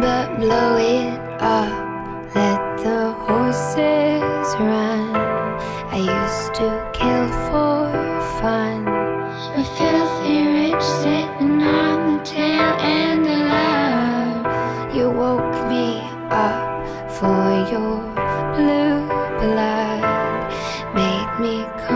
But blow it up, let the horses run. I used to kill for fun. A filthy rich sitting on the tail end of love. You woke me up for your blue blood, made me come.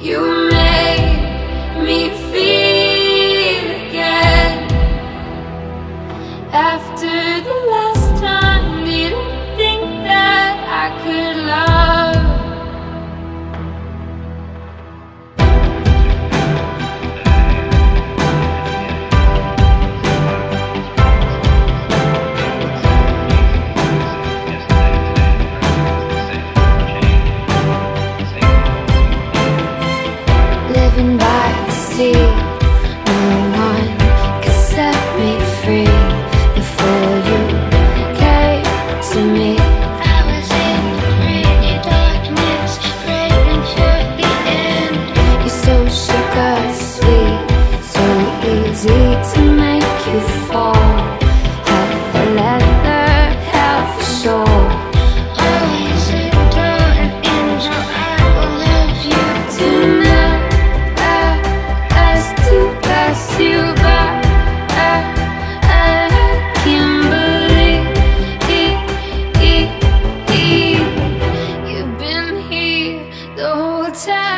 You see. time.